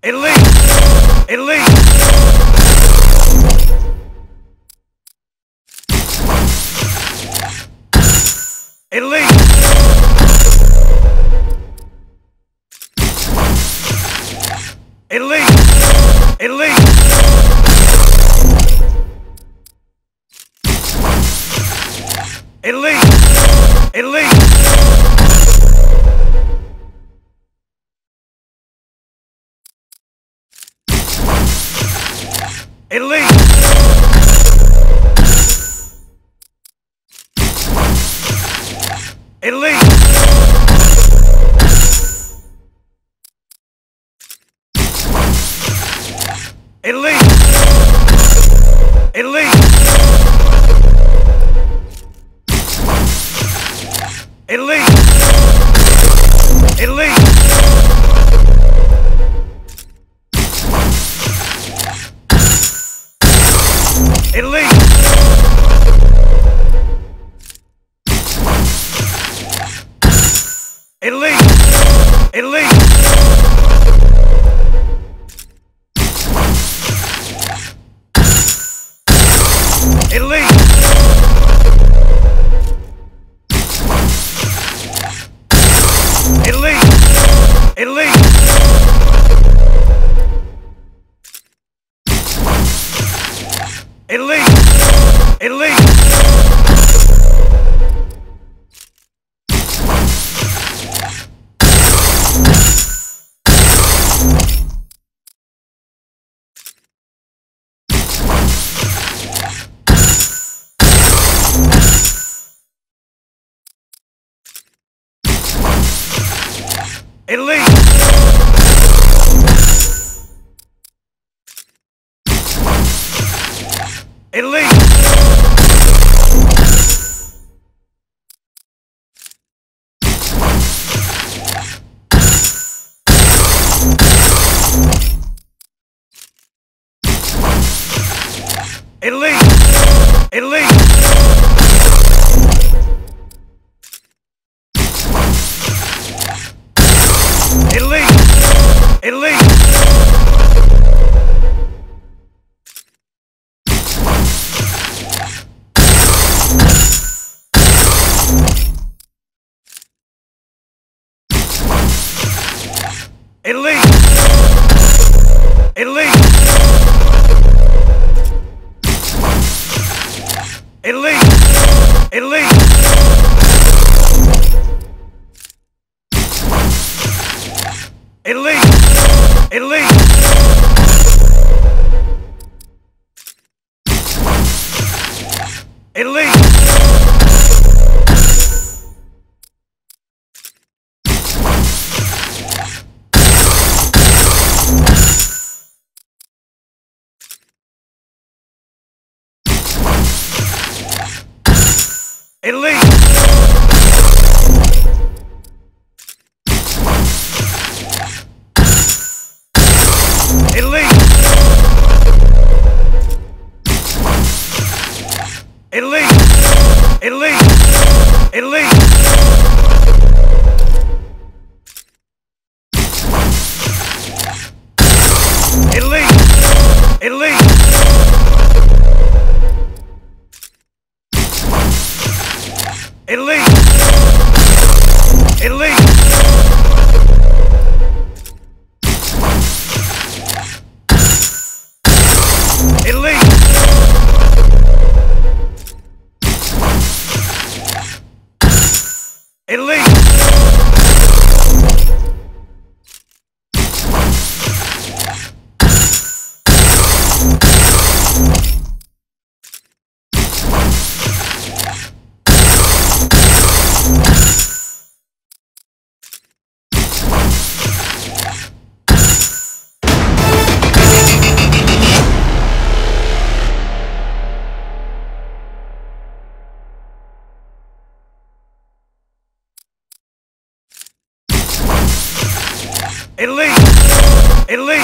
Elite! Elite! Elite! Elite! Elite! Elite! Elite! Elite! Elite! Elite! Elite! Elite! Italy! Italy! Elite! Elite! Elite! Elite! Italy! Italy! Italy! Italy! Italy! Italy! Italy! Italy! Italy! Italy! Italy! Elite! Elite! Elite! Elite! Elite! Elite!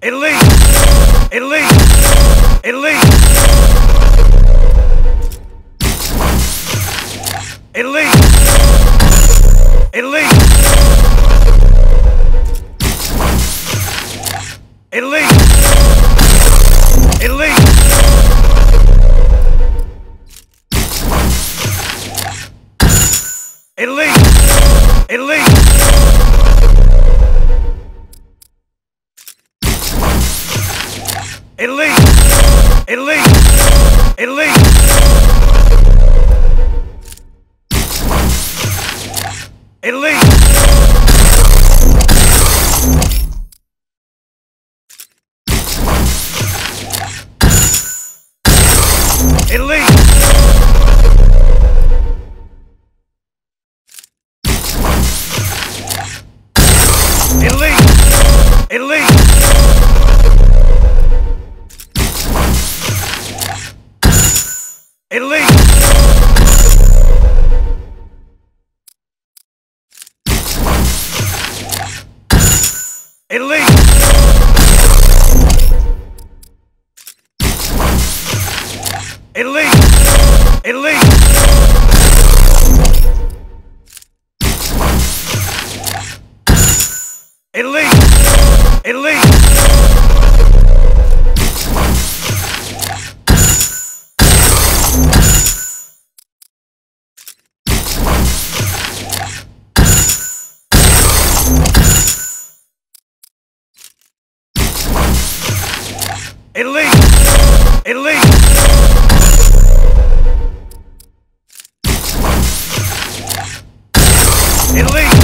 Elite! Elite! Elite! Elite! Elite! Elite! leaks! Italy! Italy! Italy! Italy! Italy! Italy! It leaks! It leaks! It leaks!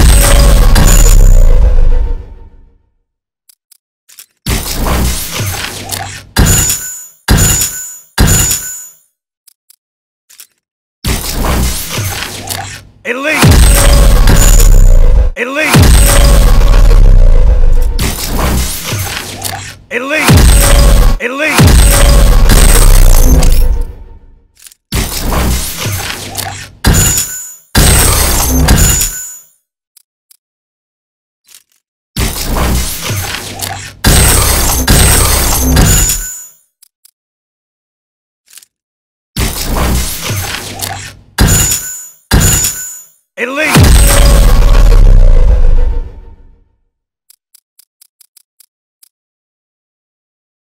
It leaks! At least.